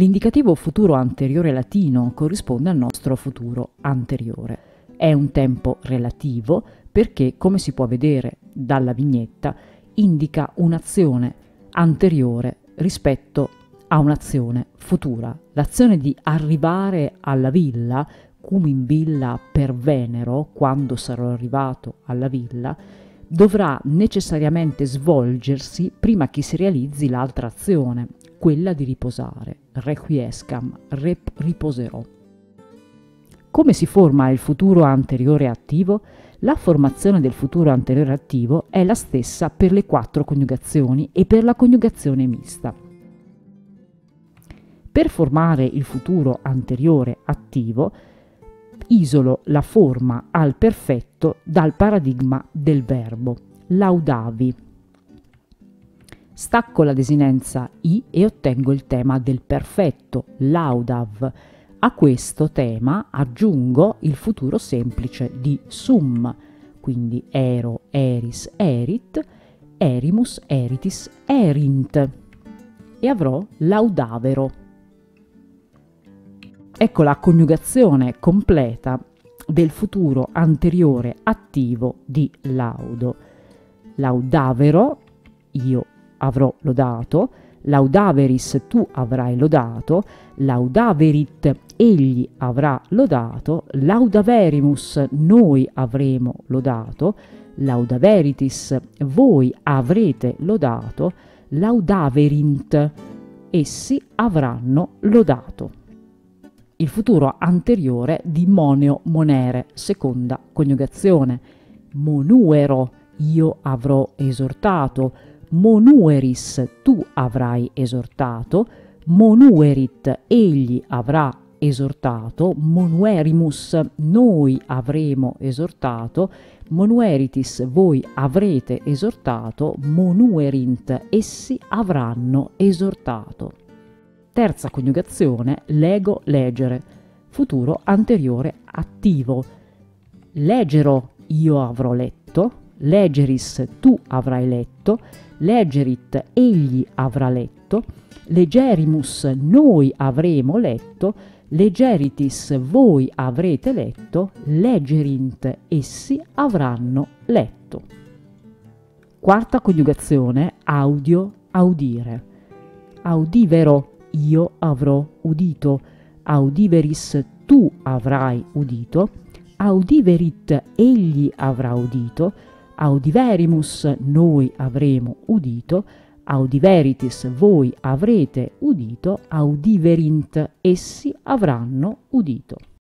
L'indicativo futuro anteriore latino corrisponde al nostro futuro anteriore. È un tempo relativo perché, come si può vedere dalla vignetta, indica un'azione anteriore rispetto a un'azione futura. L'azione di arrivare alla villa, cum in villa per Venero, quando sarò arrivato alla villa, dovrà necessariamente svolgersi prima che si realizzi l'altra azione, quella di riposare. Requiescam, rep- riposerò. Come si forma il futuro anteriore attivo? La formazione del futuro anteriore attivo è la stessa per le quattro coniugazioni e per la coniugazione mista. Per formare il futuro anteriore attivo, isolo la forma al perfetto dal paradigma del verbo. Laudavi. Stacco la desinenza i e ottengo il tema del perfetto, laudav. A questo tema aggiungo il futuro semplice di sum, quindi ero, eris, erit, erimus, eritis, erint e avrò laudavero. Ecco la coniugazione completa del futuro anteriore attivo di laudo. Laudavero, io avrò lodato, laudaveris tu avrai lodato, laudaverit egli avrà lodato, laudaverimus noi avremo lodato, laudaveritis voi avrete lodato, laudaverint essi avranno lodato. Il futuro anteriore di moneo monere, seconda coniugazione. Monuero io avrò esortato, monueris tu avrai esortato, monuerit egli avrà esortato, monuerimus noi avremo esortato, monueritis voi avrete esortato, monuerint essi avranno esortato. Terza coniugazione, lego leggere, futuro anteriore attivo. Leggero io avrò letto, leggeris tu avrai letto, leggerit egli avrà letto, leggerimus noi avremo letto, leggeritis voi avrete letto, leggerint essi avranno letto. Quarta coniugazione, audio, audire. Audivero io avrò udito, audiveris tu avrai udito, audiverit egli avrà udito, audiverimus noi avremo udito, audiveritis voi avrete udito, audiverint essi avranno udito.